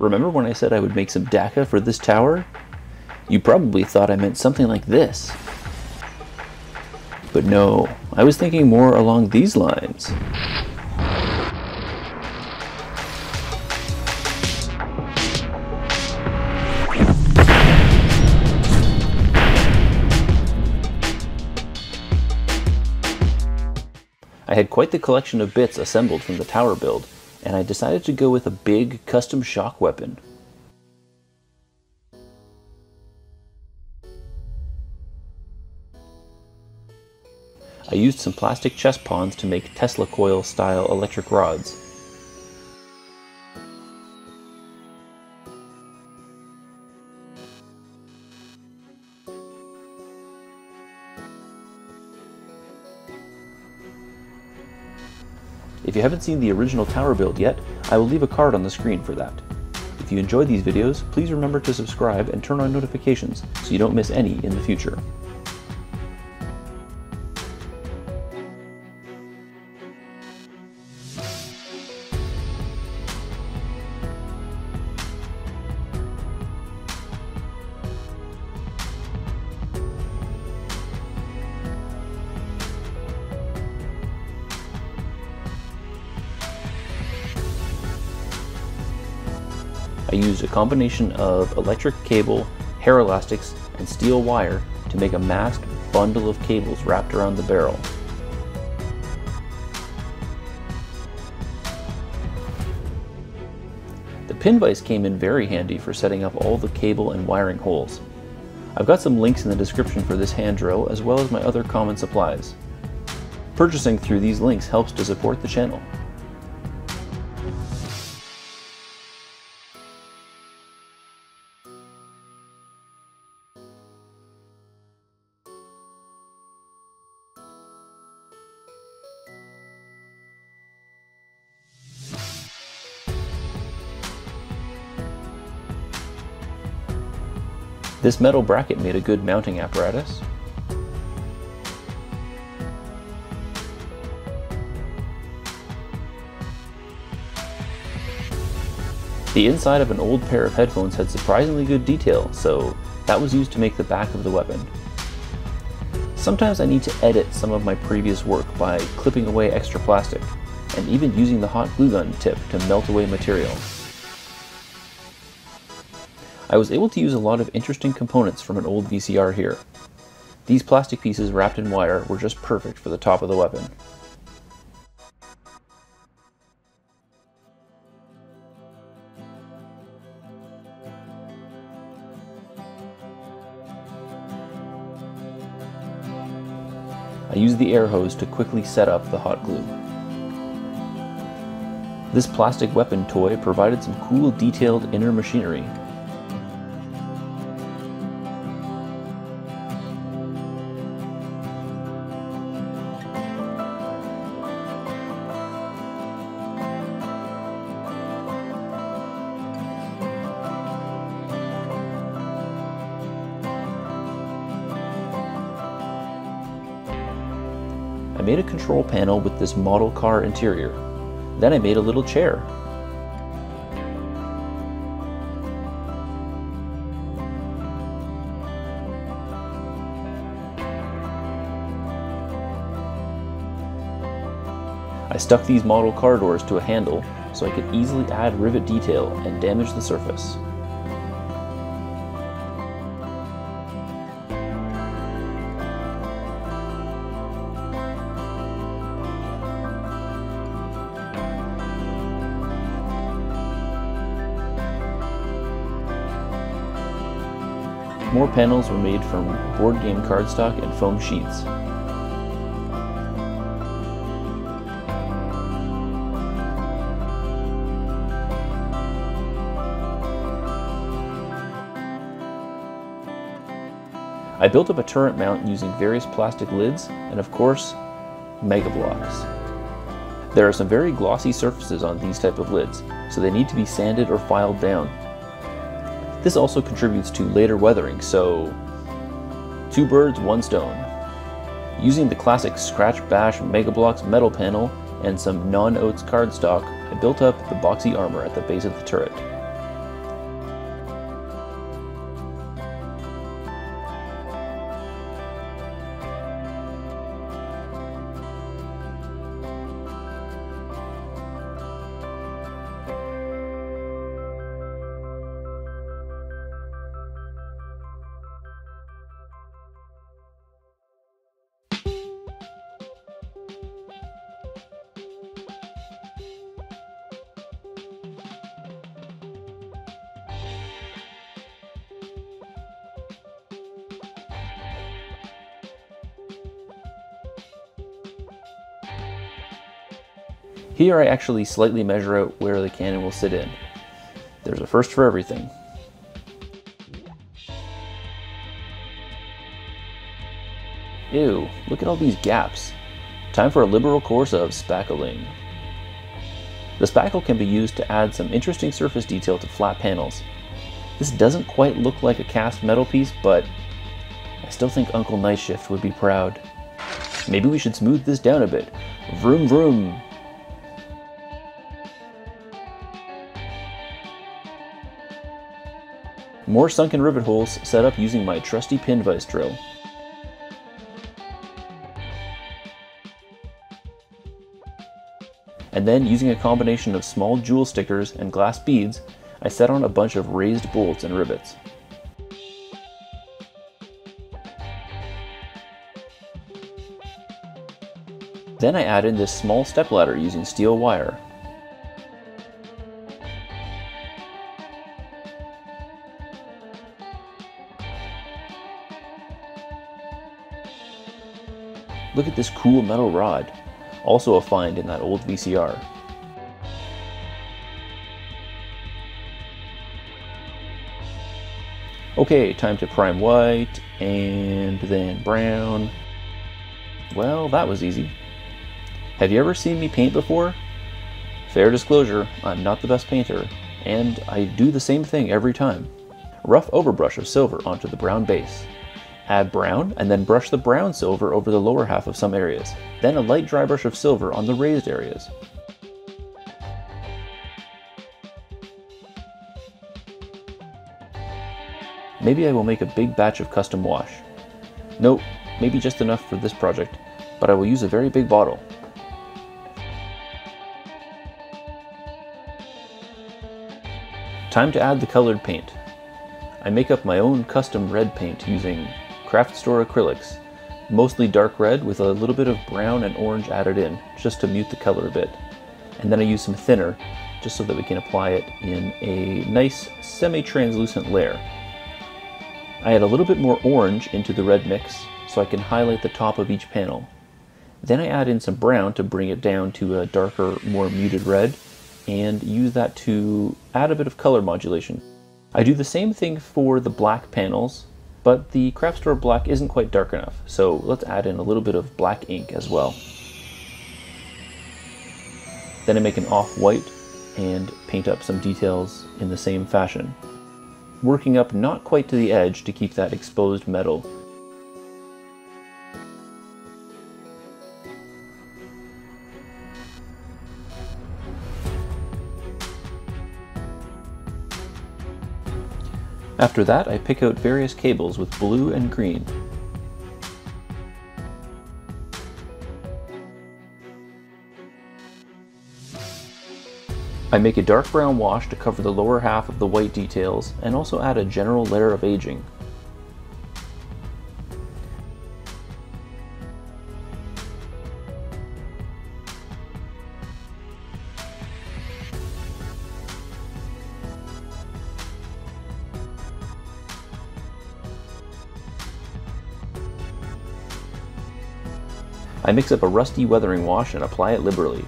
Remember when I said I would make some DAKKA for this tower? You probably thought I meant something like this. But no, I was thinking more along these lines. I had quite the collection of bits assembled from the tower build, and I decided to go with a big custom shock weapon. I used some plastic chest pawns to make Tesla coil style electric rods. You haven't seen the original tower build yet, I will leave a card on the screen for that. If you enjoyed these videos, please remember to subscribe and turn on notifications so you don't miss any in the future. I used a combination of electric cable, hair elastics, and steel wire to make a masked bundle of cables wrapped around the barrel. The pin vise came in very handy for setting up all the cable and wiring holes. I've got some links in the description for this hand drill as well as my other common supplies. Purchasing through these links helps to support the channel. This metal bracket made a good mounting apparatus. The inside of an old pair of headphones had surprisingly good detail, so that was used to make the back of the weapon. Sometimes I need to edit some of my previous work by clipping away extra plastic, and even using the hot glue gun tip to melt away material. I was able to use a lot of interesting components from an old VCR here. These plastic pieces wrapped in wire were just perfect for the top of the weapon. I used the air hose to quickly set up the hot glue. This plastic weapon toy provided some cool detailed inner machinery made a control panel with this model car interior. Then I made a little chair. I stuck these model car doors to a handle so I could easily add rivet detail and damage the surface. More panels were made from board game cardstock and foam sheets. I built up a turret mount using various plastic lids and of course, Mega Bloks. There are some very glossy surfaces on these type of lids, so they need to be sanded or filed down. This also contributes to later weathering, so two birds, one stone. Using the classic Scratch Bash Mega Bloks metal panel and some non-oats cardstock, I built up the boxy armor at the base of the turret. Here I actually slightly measure out where the cannon will sit in. There's a first for everything. Ew, look at all these gaps. Time for a liberal course of spackling. The spackle can be used to add some interesting surface detail to flat panels. This doesn't quite look like a cast metal piece, but I still think Uncle Night Shift would be proud. Maybe we should smooth this down a bit. Vroom vroom! More sunken rivet holes set up using my trusty pin vise drill. and then using a combination of small jewel stickers and glass beads, I set on a bunch of raised bolts and rivets. Then I add in this small stepladder using steel wire. Look at this cool metal rod also a find in that old VCR. Okay, time to prime white, and then brown. Well, that was easy. Have you ever seen me paint before? Fair disclosure, I'm not the best painter, and I do the same thing every time. Rough overbrush of silver onto the brown base. Add brown, and then brush the brown silver over the lower half of some areas. Then a light dry brush of silver on the raised areas. Maybe I will make a big batch of custom wash. Nope, maybe just enough for this project, but I will use a very big bottle. Time to add the colored paint. I make up my own custom red paint using craft store acrylics, mostly dark red with a little bit of brown and orange added in, just to mute the color a bit. And then I use some thinner, just so that we can apply it in a nice semi-translucent layer. I add a little bit more orange into the red mix, so I can highlight the top of each panel. Then I add in some brown to bring it down to a darker, more muted red, and use that to add a bit of color modulation. I do the same thing for the black panels, but the craft store black isn't quite dark enough, so let's add in a little bit of black ink as well. Then I make an off-white and paint up some details in the same fashion, working up not quite to the edge to keep that exposed metal After that, I pick out various cables with blue and green. I make a dark brown wash to cover the lower half of the white details and also add a general layer of aging. I mix up a rusty weathering wash and apply it liberally.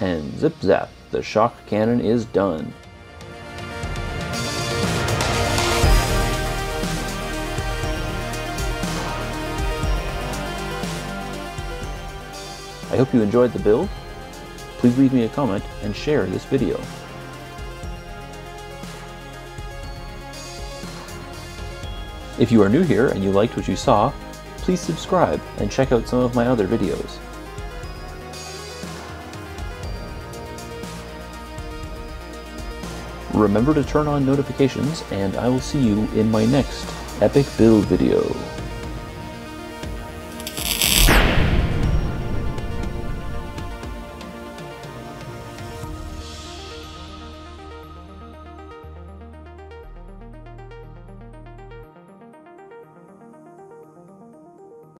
And zip zap, the Shokk cannon is done. Hope you enjoyed the build. Please leave me a comment and share this video. If you are new here and you liked what you saw, please subscribe and check out some of my other videos. Remember to turn on notifications and I will see you in my next epic build video.